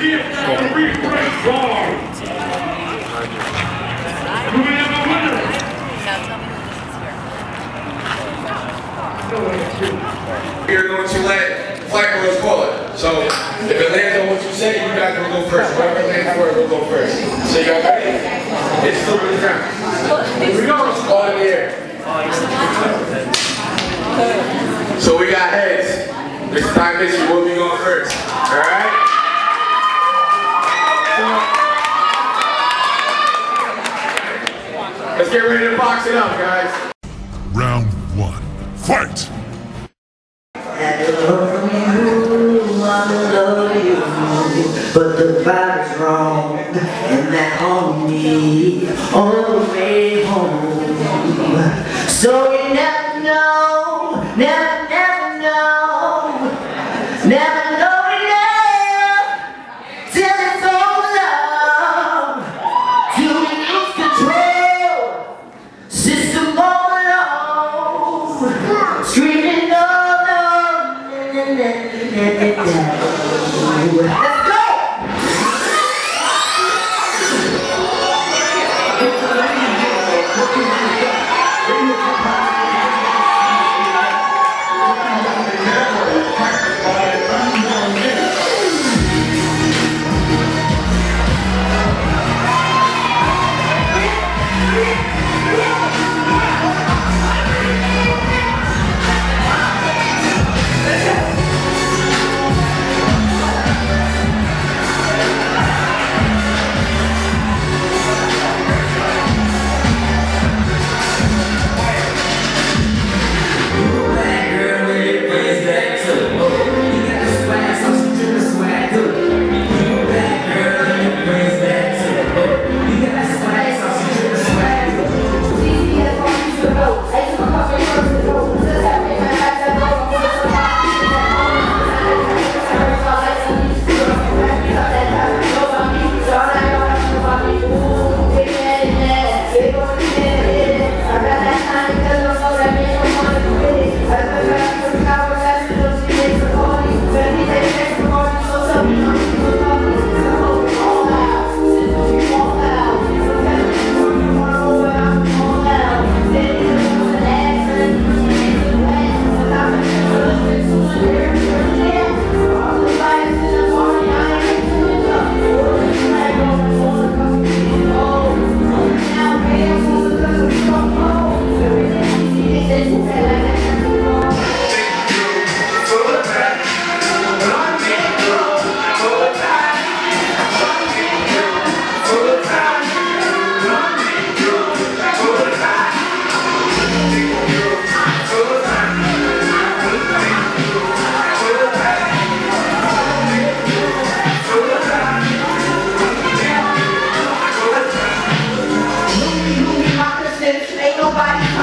gift of refresh bar. Do we have a winner? Here on what you land, flight rules call it. So if it lands on what you say, you guys will go first. Whoever lands where will go first. So y'all ready? It's still in the ground. Here we go. All in the air. So we got heads. This time Missy will be going first. Alright? Let's get ready to box it up, guys. Round one. Fight! I love you, I love you, but the vibe's wrong, and that on me, on the way home. So you never know, never, never screaming no, no, na, na, na, na, na, na. Nobody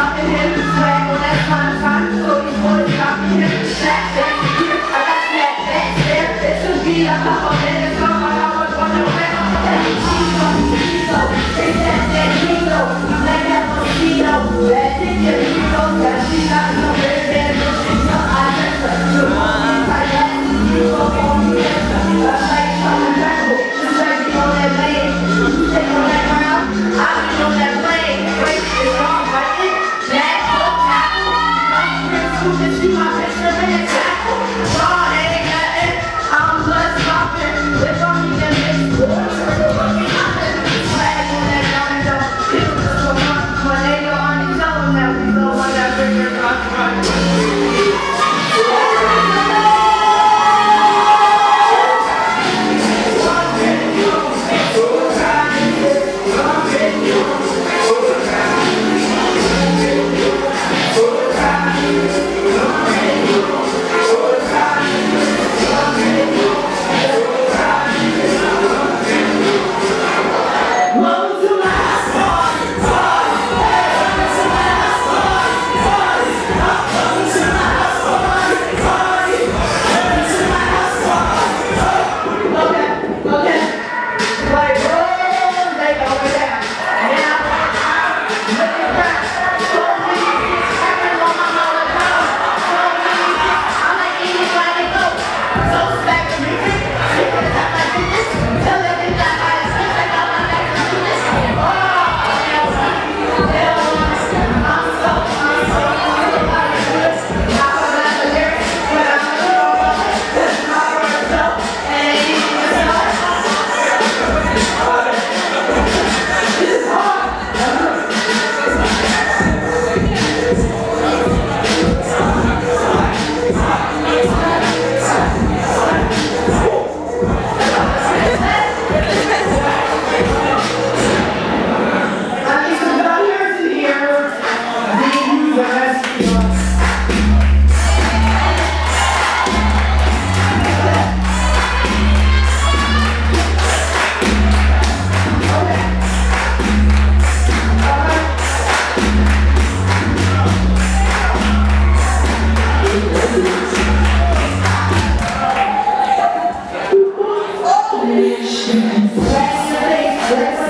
Yes.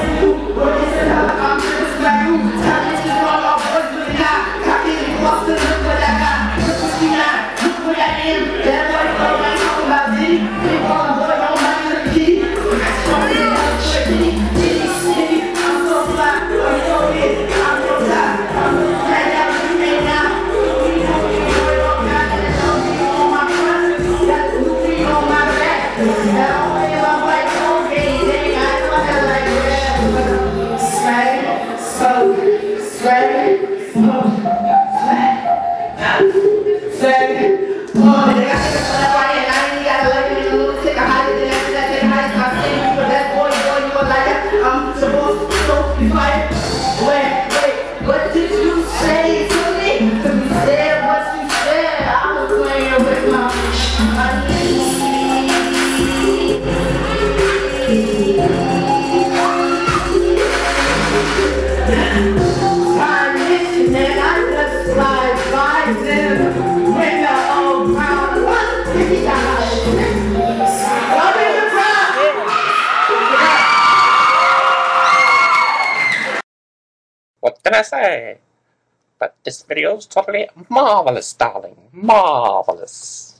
can I say? But this video's totally marvelous, darling. Marvelous.